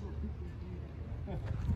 shop.